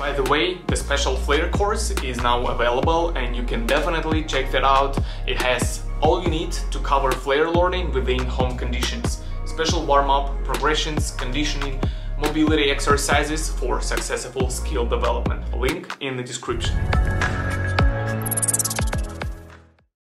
By the way, the special Flare course is now available and you can definitely check that out. It has all you need to cover flare learning within home conditions. Special warm-up, progressions, conditioning, mobility exercises for successful skill development. Link in the description.